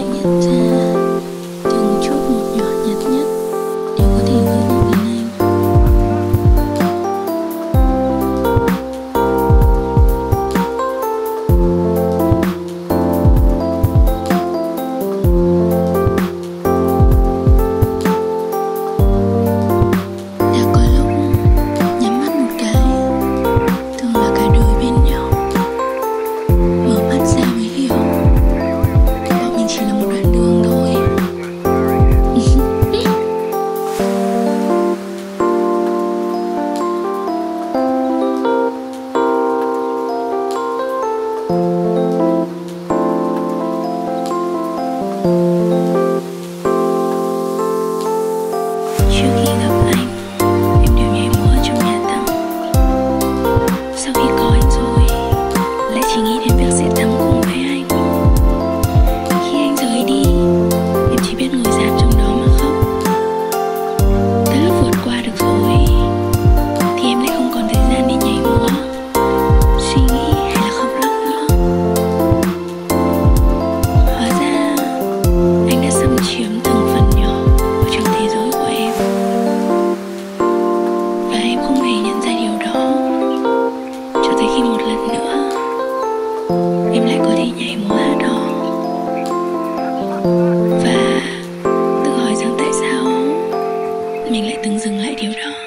bring it down. thank you. Em lại có thể nhảy múa ở đó. Và tự hỏi rằng tại sao mình lại từng dừng lại điều đó?